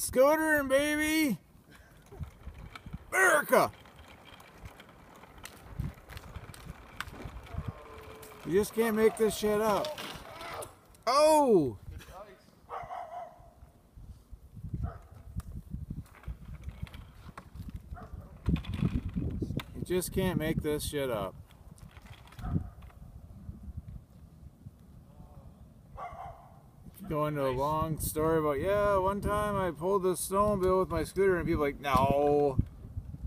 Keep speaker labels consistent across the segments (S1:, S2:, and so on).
S1: Scootering, baby! America! You just can't make this shit up. Oh! You just can't make this shit up. Go into a long story about, yeah, one time I pulled the snowmobile with my scooter, and people like, no,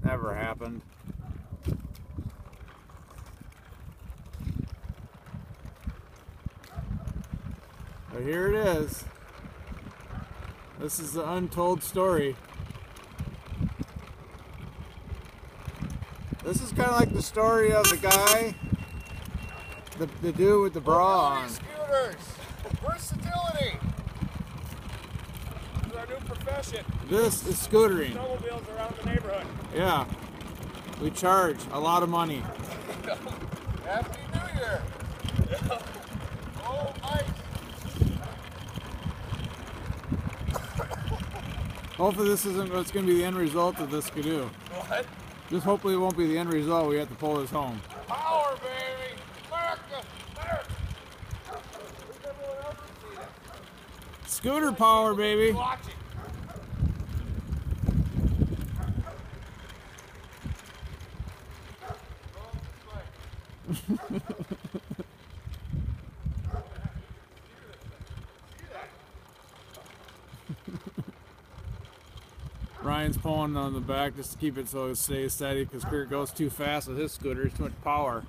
S1: never happened. But here it is. This is the untold story. This is kind of like the story of the guy, the, the dude with the bra on.
S2: Scooters. Versatility. This is our new profession.
S1: This is scootering.
S2: Snowmobiles around the neighborhood.
S1: Yeah. We charge a lot of money.
S2: Happy New Year. oh, Mike.
S1: Hopefully this isn't what's going to be the end result of this skidoo.
S2: What?
S1: Just hopefully it won't be the end result. We have to pull this home.
S2: Power, baby. America. America. Where's everyone else see that?
S1: Scooter power, baby. Ryan's pulling on the back just to keep it so it stays steady because Kurt goes too fast with his scooter. There's too much power.